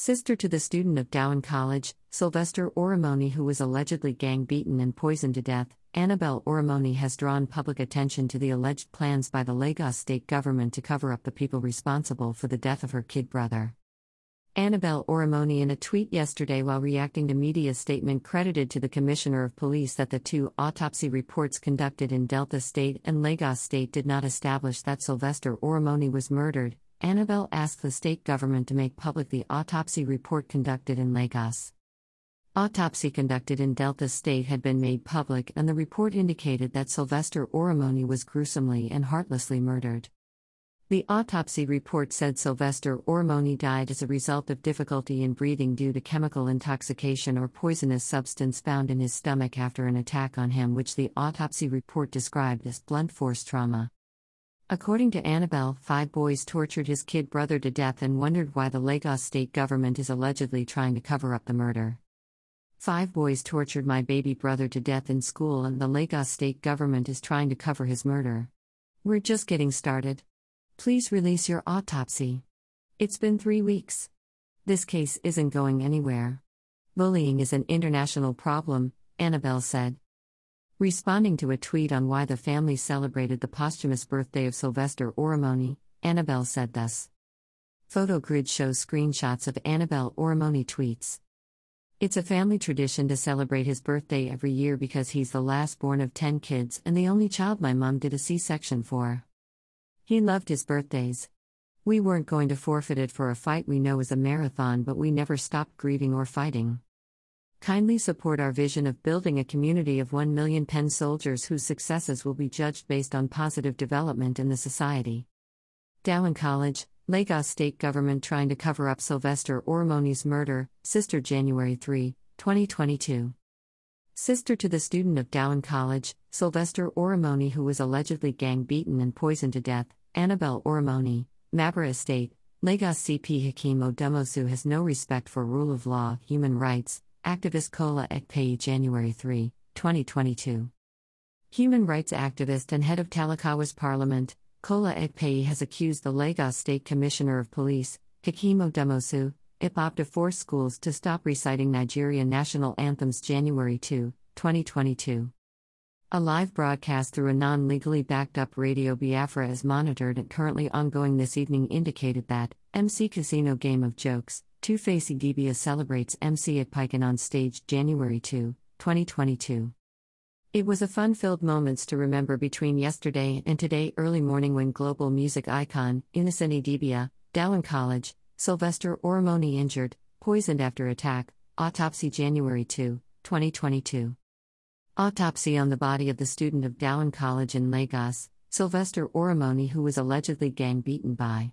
Sister to the student of Dowen College, Sylvester Oromoni, who was allegedly gang beaten and poisoned to death, Annabel Oromoni has drawn public attention to the alleged plans by the Lagos state government to cover up the people responsible for the death of her kid brother. Annabel Oromoni, in a tweet yesterday while reacting to media statement credited to the Commissioner of Police that the two autopsy reports conducted in Delta State and Lagos State did not establish that Sylvester Oromoni was murdered, Annabel asked the state government to make public the autopsy report conducted in Lagos. Autopsy conducted in Delta State had been made public, and the report indicated that Sylvester Oromoni was gruesomely and heartlessly murdered. The autopsy report said Sylvester Oromoni died as a result of difficulty in breathing due to chemical intoxication or poisonous substance found in his stomach after an attack on him, which the autopsy report described as blunt force trauma. According to Annabel, five boys tortured his kid brother to death and wondered why the Lagos state government is allegedly trying to cover up the murder. Five boys tortured my baby brother to death in school, and the Lagos state government is trying to cover his murder. We're just getting started. Please release your autopsy. It's been three weeks. This case isn't going anywhere. Bullying is an international problem, Annabel said. Responding to a tweet on why the family celebrated the posthumous birthday of Sylvester Oromoni, Annabel said thus. Photo grid shows screenshots of Annabel Oromoni tweets. It's a family tradition to celebrate his birthday every year because he's the last born of 10 kids and the only child my mom did a C section for. He loved his birthdays. We weren't going to forfeit it for a fight we know is a marathon, but we never stopped grieving or fighting. Kindly support our vision of building a community of 1 million pen soldiers whose successes will be judged based on positive development in the society. Dowen College, Lagos State Government trying to cover up Sylvester Oromoni's murder, Sister January 3, 2022. Sister to the student of Dowen College, Sylvester Oromoni, who was allegedly gang beaten and poisoned to death, Annabel Oromoni, Mabra Estate, Lagos CP Hakeem Odumosu has no respect for rule of law, human rights, Activist Kola Ekpeyi January 3, 2022. Human rights activist and head of Talakawa's parliament, Kola Ekpeyi has accused the Lagos State Commissioner of Police, Hakeem Odumosu, IPOB to force schools to stop reciting Nigerian national anthems January 2, 2022. A live broadcast through a non legally backed up Radio Biafra is monitored and currently ongoing this evening indicated that MC Casino Game of Jokes, Two Face Idibia celebrates MC at Piken on stage January 2, 2022. It was a fun filled moments to remember between yesterday and today early morning when global music icon, Innocent Idibia, Dowen College, Sylvester Oromoni injured, poisoned after attack, autopsy January 2, 2022. Autopsy on the body of the student of Dowen College in Lagos, Sylvester Oromoni who was allegedly gang beaten by